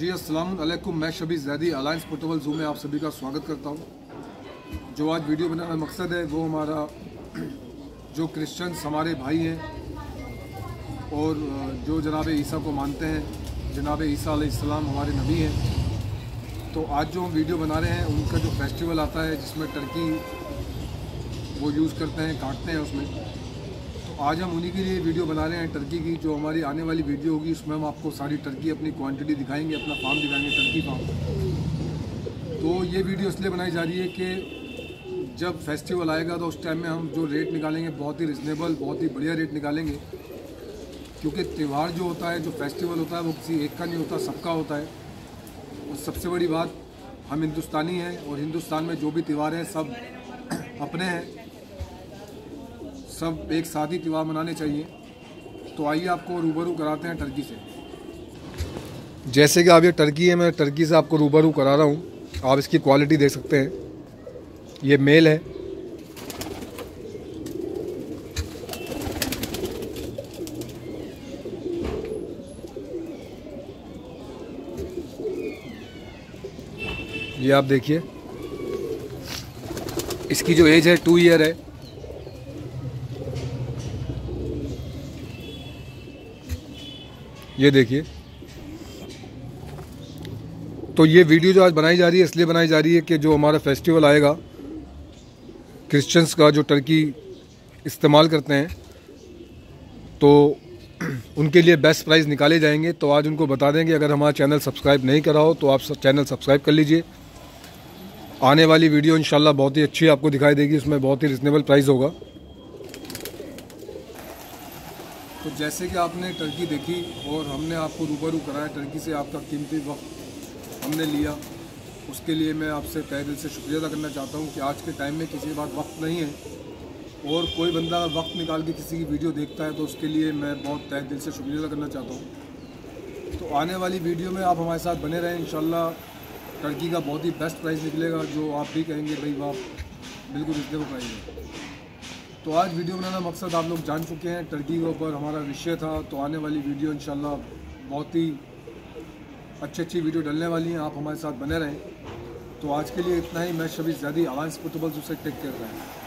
जी, अस्सलाम वालेकुम मैं शबी जैदी अलायंस पोर्टेबल जू में आप सभी का स्वागत करता हूँ। जो आज वीडियो बनाने का मकसद है, वो हमारा जो क्रिश्चियंस हमारे भाई हैं और जो जनाब ईसा को मानते हैं, जनाब ईसा अलैहिस्सलाम हमारे नबी हैं। तो आज जो हम वीडियो बना रहे हैं, उनका जो फेस्टिवल आता है, जिसमें टर्की वो यूज़ करते हैं, काटते हैं उसमें। आज हम उन्हीं के लिए वीडियो बना रहे हैं, टर्की की, जो हमारी आने वाली वीडियो होगी, उसमें हम आपको सारी टर्की अपनी क्वांटिटी दिखाएँगे, अपना फार्म दिखाएँगे, टर्की फार्म तो ये वीडियो इसलिए बनाई जा रही है कि जब फेस्टिवल आएगा तो उस टाइम में हम जो रेट निकालेंगे, बहुत ही रिजनेबल बहुत ही बढ़िया रेट निकालेंगे। क्योंकि त्यौहार जो होता है, जो फेस्टिवल होता है, वो किसी एक का नहीं होता, सबका होता है। और सबसे बड़ी बात, हम हिंदुस्तानी हैं, और हिंदुस्तान में जो भी त्यौहार हैं, सब अपने हैं। सब एक साथ ही त्यौहार मनाने चाहिए। तो आइए आपको रूबरू कराते हैं टर्की से। जैसे कि आप ये टर्की है, मैं टर्की से आपको रूबरू करा रहा हूँ। आप इसकी क्वालिटी देख सकते हैं। ये मेल है। ये आप देखिए। इसकी जो एज है टू ईयर है। ये देखिए। तो ये वीडियो जो आज बनाई जा रही है, इसलिए बनाई जा रही है कि जो हमारा फेस्टिवल आएगा क्रिश्चियंस का जो टर्की इस्तेमाल करते हैं तो उनके लिए बेस्ट प्राइस निकाले जाएँगे। तो आज उनको बता देंगे अगर हमारा चैनल सब्सक्राइब नहीं करा हो तो आप चैनल सब्सक्राइब कर लीजिए। आने वाली वीडियो इंशाल्लाह बहुत ही अच्छी आपको दिखाई देगी, उसमें बहुत ही रिजनेबल प्राइस होगा। तो जैसे कि आपने टर्की देखी और हमने आपको रूबरू कराया, टर्की से आपका कीमती वक्त हमने लिया। उसके लिए मैं आपसे तय दिल से शुक्रिया अदा करना चाहता हूँ कि आज के टाइम में किसी के पास वक्त नहीं है और कोई बंदा वक्त निकाल के किसी की वीडियो देखता है तो उसके लिए मैं बहुत तय दिल से शुक्रिया अदा करना चाहता हूँ। तो आने वाली वीडियो में आप हमारे साथ बने रहें इन टर्की का बहुत ही बेस्ट प्राइस निकलेगा, जो आप भी कहेंगे, भाई वाह, बिल्कुल रिजनेबल प्राइस है तो आज वीडियो बनाना मकसद आप लोग जान चुके हैं, टर्की के ऊपर हमारा विषय था तो आने वाली वीडियो इंशाल्लाह बहुत ही अच्छी अच्छी वीडियो डलने वाली हैं, आप हमारे साथ बने रहें। तो आज के लिए इतना ही, मैं शबी ज़्यादा आवाज़ पुतबल से टेक कर रहा। हूँ